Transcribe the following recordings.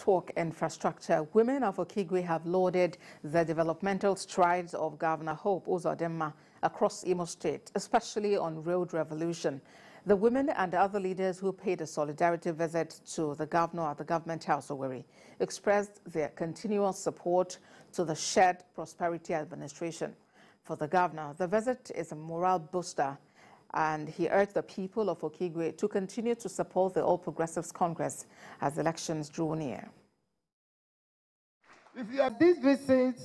talk infrastructure, women of Okigwe have lauded the developmental strides of Governor Hope Uzodimma across Imo State, especially on road revolution. The women and other leaders who paid a solidarity visit to the governor at the government house, Owerri, expressed their continual support to the shared prosperity administration. For the governor, the visit is a morale booster and he urged the people of Okigwe to continue to support the All Progressives Congress as elections draw near. If you have this visit,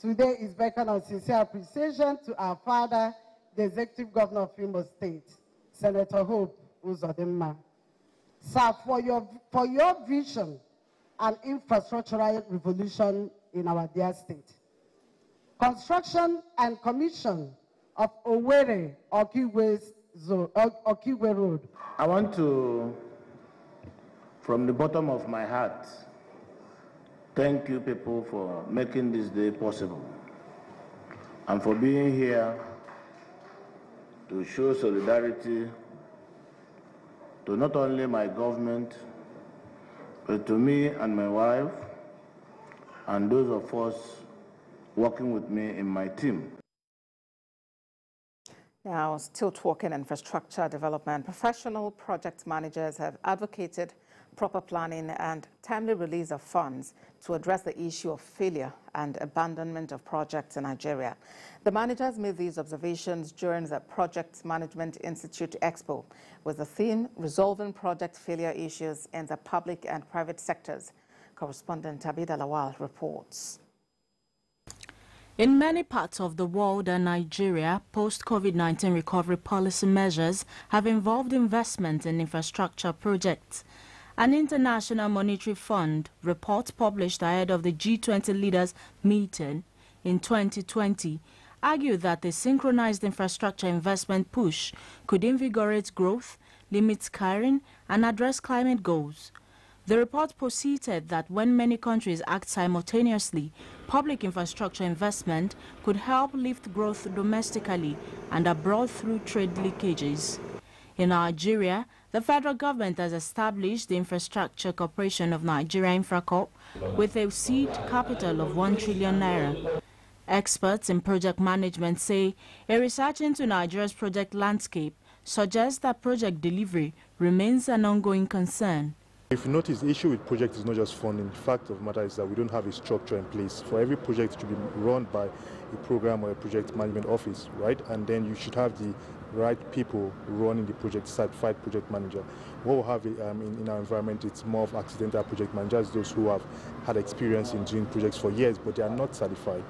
today is beckon on sincere appreciation to our father, the Executive Governor of Imo State, Senator Hope Uzodimma. Sir, for your, for your vision and infrastructural revolution in our dear state, construction and commission of Owerri Okigwe Road. I want to, from the bottom of my heart, thank you people for making this day possible and for being here to show solidarity to not only my government, but to me and my wife and those of us working with me in my team. Now, still talking infrastructure development, professional project managers have advocated proper planning and timely release of funds to address the issue of failure and abandonment of projects in Nigeria. The managers made these observations during the Project Management Institute Expo with the theme Resolving Project Failure Issues in the Public and Private Sectors. Correspondent Abida Lawal reports. In many parts of the world and Nigeria, post-COVID-19 recovery policy measures have involved investment in infrastructure projects. An International Monetary Fund report published ahead of the G20 leaders meeting in 2020 argued that a synchronized infrastructure investment push could invigorate growth, limit scarring, and address climate goals. The report posited that when many countries act simultaneously, public infrastructure investment could help lift growth domestically and abroad through trade leakages. In Nigeria, the federal government has established the Infrastructure Corporation of Nigeria Infracorp with a seed capital of 1 trillion naira. Experts in project management say a research into Nigeria's project landscape suggests that project delivery remains an ongoing concern. If you notice, the issue with projects is not just funding. The fact of the matter is that we don't have a structure in place. For every project to be run by a program or a project management office, right? And then you should have the right people running the project, certified project manager. What we have um, in, in, our environment, it's more of accidental project managers, those who have had experience in doing projects for years, but they are not certified.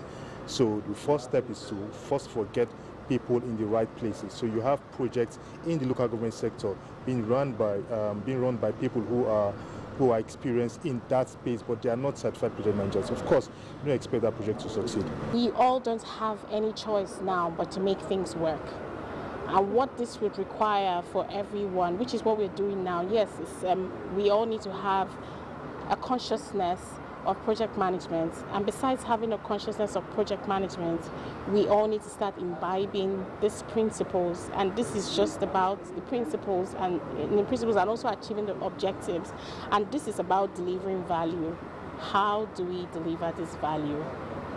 So the first step is to first of all get people in the right places. So you have projects in the local government sector being run by um, being run by people who are who are experienced in that space, but they are not certified project managers. Of course, you don't expect that project to succeed. We all don't have any choice now but to make things work. And what this would require for everyone, which is what we're doing now, yes, um, we all need to have a consciousness of project management. And besides having a consciousness of project management, we all need to start imbibing these principles. And this is just about the principles and the principles and also achieving the objectives. And this is about delivering value. How do we deliver this value?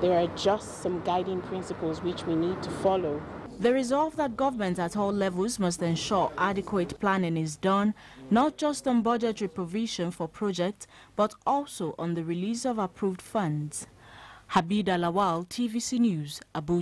There are just some guiding principles which we need to follow. The resolve that governments at all levels must ensure adequate planning is done, not just on budgetary provision for projects, but also on the release of approved funds. Habib Alawal, TVC News, Abuja.